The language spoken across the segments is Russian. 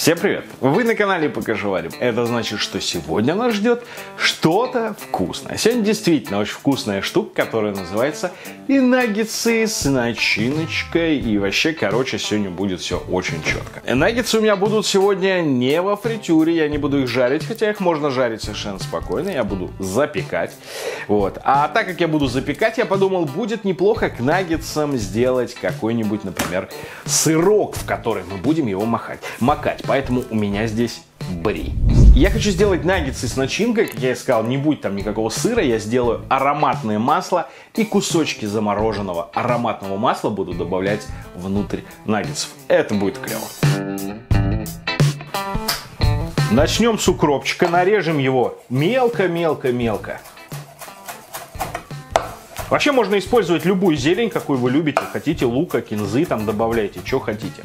Всем привет! Вы на канале Покажи Варим. Это значит, что сегодня нас ждет что-то вкусное. Сегодня действительно очень вкусная штука, которая называется и наггетсы с начиночкой. И вообще, короче, сегодня будет все очень четко. Наггетсы у меня будут сегодня не во фритюре, я не буду их жарить, хотя их можно жарить совершенно спокойно, я буду запекать. Вот. А так как я буду запекать, я подумал, будет неплохо к наггетсам сделать какой-нибудь, например, сырок, в который мы будем его махать, макать поэтому у меня здесь бри. Я хочу сделать наггетсы с начинкой, как я и сказал, не будет там никакого сыра, я сделаю ароматное масло и кусочки замороженного ароматного масла буду добавлять внутрь наггетсов. Это будет клево. Начнем с укропчика, нарежем его мелко-мелко-мелко. Вообще можно использовать любую зелень, какую вы любите. Хотите лука, кинзы, там добавляйте, что хотите.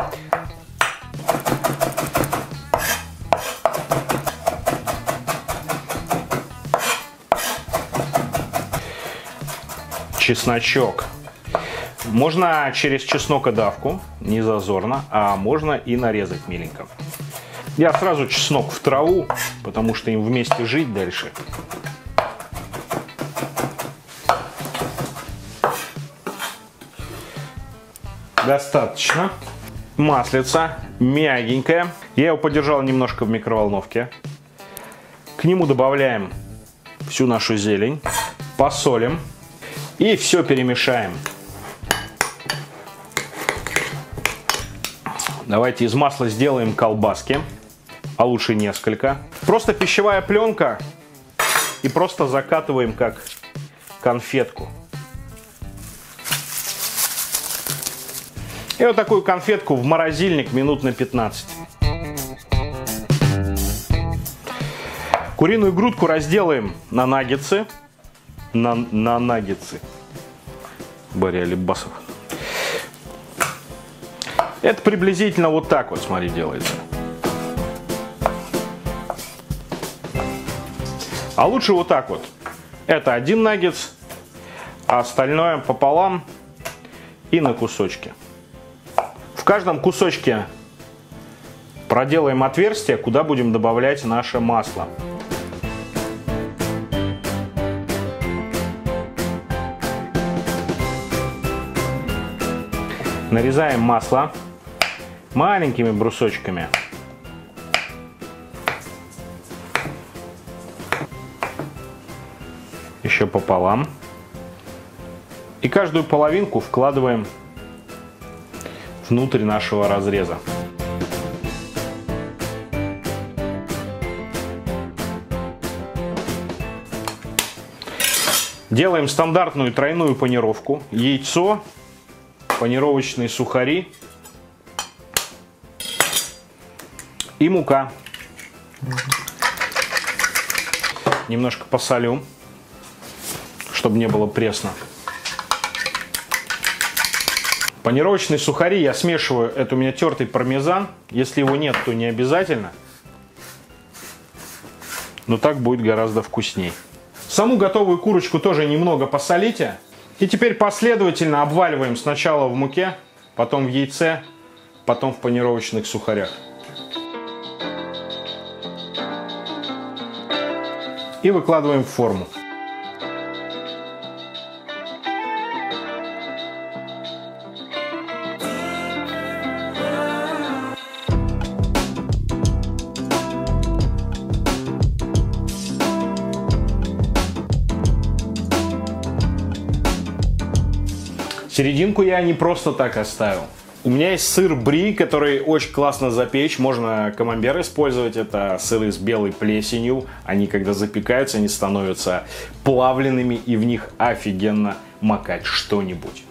Чесночок. Можно через чеснокодавку, не зазорно, а можно и нарезать миленько. Я сразу чеснок в траву, потому что им вместе жить дальше. Достаточно. Маслица мягенькая. Я его подержал немножко в микроволновке. К нему добавляем всю нашу зелень. Посолим. И все перемешаем. Давайте из масла сделаем колбаски, а лучше несколько. Просто пищевая пленка и просто закатываем как конфетку. И вот такую конфетку в морозильник минут на 15. Куриную грудку разделаем на наггетсы на, на наггетсы. Барри Алибасов. Это приблизительно вот так вот, смотри, делается. А лучше вот так вот. Это один наггетс, а остальное пополам и на кусочки. В каждом кусочке проделаем отверстие, куда будем добавлять наше масло. Нарезаем масло маленькими брусочками. Еще пополам. И каждую половинку вкладываем внутрь нашего разреза. Делаем стандартную тройную панировку. Яйцо, панировочные сухари и мука. Немножко посолю, чтобы не было пресно. Панировочные сухари я смешиваю, это у меня тертый пармезан. Если его нет, то не обязательно. Но так будет гораздо вкусней. Саму готовую курочку тоже немного посолите. И теперь последовательно обваливаем сначала в муке, потом в яйце, потом в панировочных сухарях. И выкладываем в форму. Серединку я не просто так оставил. У меня есть сыр бри, который очень классно запечь. Можно камамбер использовать. Это сыры с белой плесенью. Они, когда запекаются, они становятся плавленными, и в них офигенно макать что-нибудь.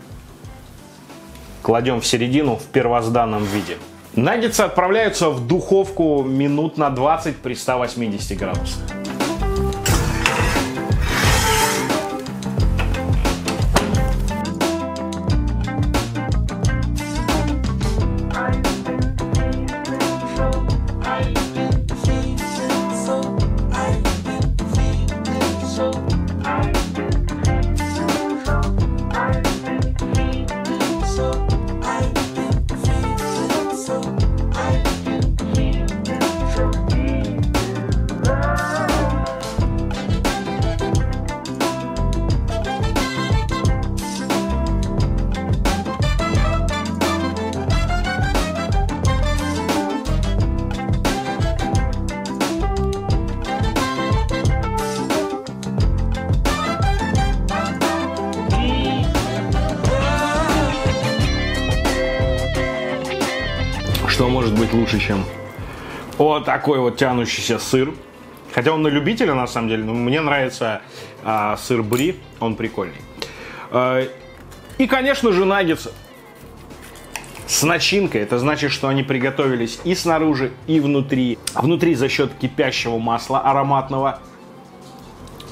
Кладем в середину в первозданном виде. Наггетсы отправляются в духовку минут на 20 при 180 градусах. Может быть лучше, чем вот такой вот тянущийся сыр. Хотя он на любителя, на самом деле. Но мне нравится а, сыр бри, он прикольный. А, и, конечно же, наггетсы с начинкой. Это значит, что они приготовились и снаружи, и внутри. Внутри за счет кипящего масла ароматного.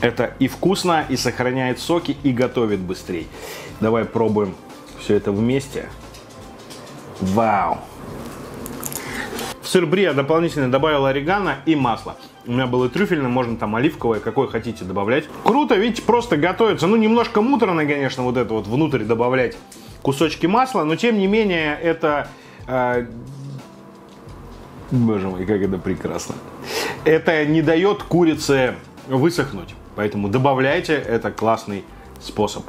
Это и вкусно, и сохраняет соки, и готовит быстрее. Давай пробуем все это вместе. Вау! Сыр бри я дополнительно добавил орегано и масло. У меня было трюфельное, можно там оливковое, какое хотите добавлять. Круто, видите, просто готовится. Ну, немножко муторно, конечно, вот это вот внутрь добавлять кусочки масла, но тем не менее это... Э, боже мой, как это прекрасно. Это не дает курице высохнуть, поэтому добавляйте, это классный способ.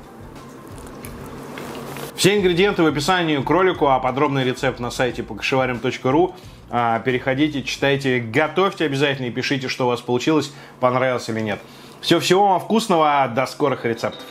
Все ингредиенты в описании к ролику, а подробный рецепт на сайте покашеварим.ру. А, переходите, читайте, готовьте обязательно и пишите, что у вас получилось, понравилось или нет. Всего-всего вам вкусного, до скорых рецептов.